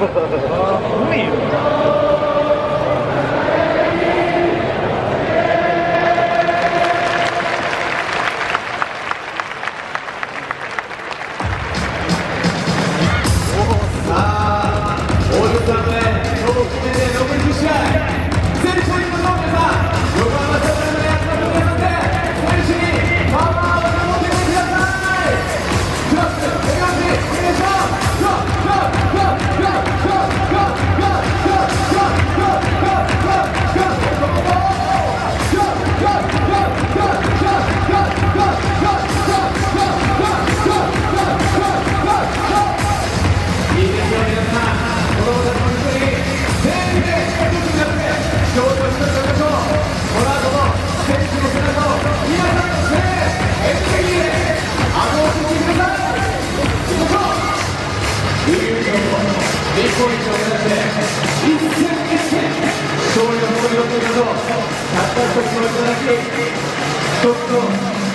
Ha ha ha. 攻撃を目指して一戦一戦勝利を取り寄せるとたった一つの頂き一つの